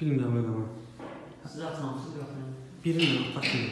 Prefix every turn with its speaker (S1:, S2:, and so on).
S1: Bilmiyorum öyle ama.
S2: Siz atın yok.
S1: Bilmiyorum bakayım.